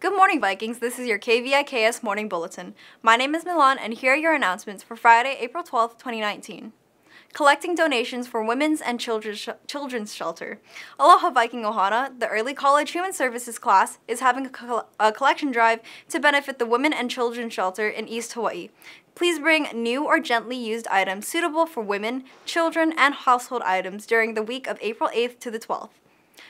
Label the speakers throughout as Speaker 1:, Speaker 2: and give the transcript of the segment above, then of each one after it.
Speaker 1: Good morning, Vikings. This is your KVIKS Morning Bulletin. My name is Milan, and here are your announcements for Friday, April 12th, 2019. Collecting donations for Women's and Children's, sh Children's Shelter. Aloha Viking Ohana, the early college human services class, is having a, co a collection drive to benefit the Women and Children's Shelter in East Hawaii. Please bring new or gently used items suitable for women, children, and household items during the week of April 8th to the 12th.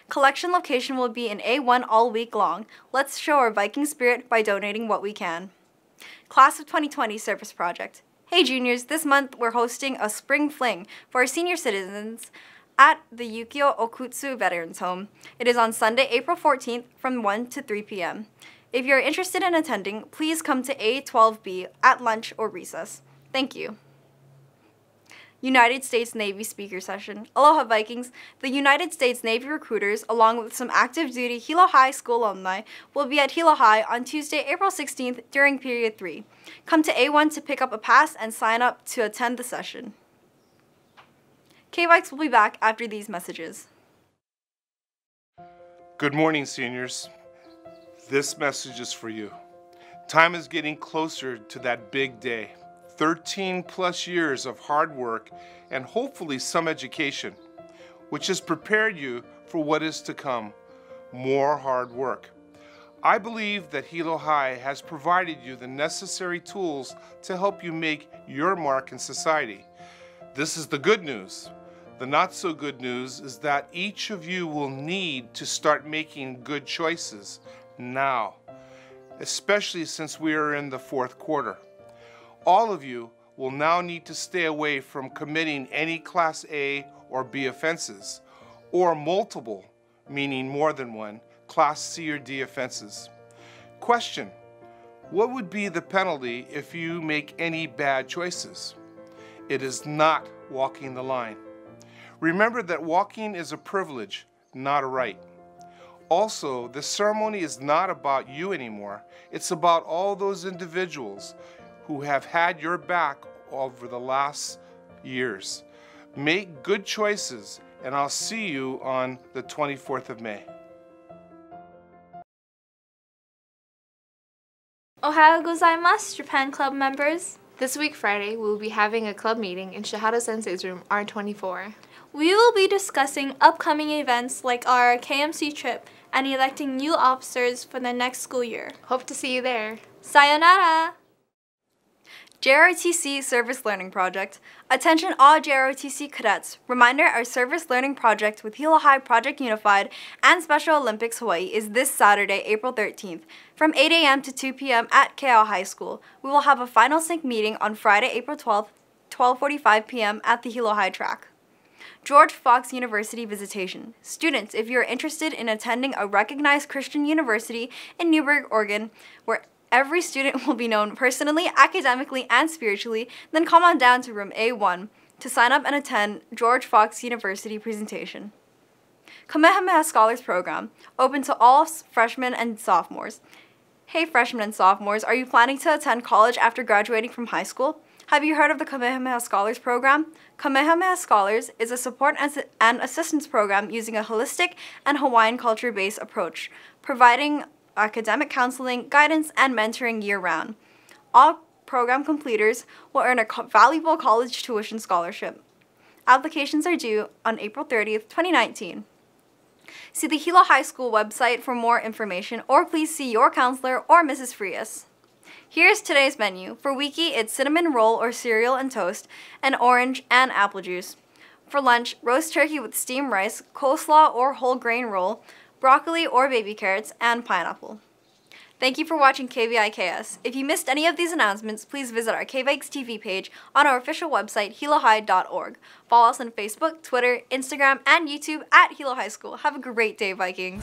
Speaker 1: Collection location will be in A1 all week long. Let's show our Viking spirit by donating what we can. Class of 2020 Service Project. Hey juniors, this month we're hosting a spring fling for our senior citizens at the Yukio Okutsu Veterans Home. It is on Sunday, April 14th from 1 to 3 p.m. If you're interested in attending, please come to A12B at lunch or recess. Thank you. United States Navy Speaker Session. Aloha Vikings! The United States Navy recruiters, along with some active duty Hilo High School alumni, will be at Hilo High on Tuesday, April 16th during Period 3. Come to A1 to pick up a pass and sign up to attend the session. KVIKS will be back after these messages.
Speaker 2: Good morning, seniors. This message is for you. Time is getting closer to that big day. 13 plus years of hard work and hopefully some education, which has prepared you for what is to come, more hard work. I believe that Hilo High has provided you the necessary tools to help you make your mark in society. This is the good news. The not so good news is that each of you will need to start making good choices now, especially since we are in the fourth quarter all of you will now need to stay away from committing any Class A or B offenses, or multiple, meaning more than one, Class C or D offenses. Question, what would be the penalty if you make any bad choices? It is not walking the line. Remember that walking is a privilege, not a right. Also, the ceremony is not about you anymore. It's about all those individuals who have had your back over the last years. Make good choices, and I'll see you on the 24th of May.
Speaker 3: Ohayo gozaimasu, Japan Club members.
Speaker 4: This week, Friday, we will be having a club meeting in Shihara Sensei's room, R24.
Speaker 3: We will be discussing upcoming events like our KMC trip and electing new officers for the next school year.
Speaker 4: Hope to see you there.
Speaker 3: Sayonara!
Speaker 1: JROTC Service Learning Project. Attention all JROTC cadets. Reminder, our Service Learning Project with Hilo High Project Unified and Special Olympics Hawaii is this Saturday, April 13th, from 8 a.m. to 2 p.m. at Keaau High School. We will have a final sync meeting on Friday, April 12th, 12.45 p.m. at the Hilo High track. George Fox University Visitation. Students, if you are interested in attending a recognized Christian university in Newberg, Oregon, where Every student will be known personally, academically, and spiritually, then come on down to room A1 to sign up and attend George Fox University presentation. Kamehameha Scholars Program, open to all freshmen and sophomores. Hey freshmen and sophomores, are you planning to attend college after graduating from high school? Have you heard of the Kamehameha Scholars Program? Kamehameha Scholars is a support and assistance program using a holistic and Hawaiian culture-based approach, providing academic counseling, guidance, and mentoring year-round. All program completers will earn a valuable college tuition scholarship. Applications are due on April 30th, 2019. See the Hilo High School website for more information or please see your counselor or Mrs. Frias. Here's today's menu. For Wiki, it's cinnamon roll or cereal and toast, and orange and apple juice. For lunch, roast turkey with steamed rice, coleslaw or whole grain roll, broccoli or baby carrots, and pineapple. Thank you for watching KVIKS. If you missed any of these announcements, please visit our KVIKS TV page on our official website, HiloHigh.org. Follow us on Facebook, Twitter, Instagram, and YouTube at Hilo High School. Have a great day, Vikings!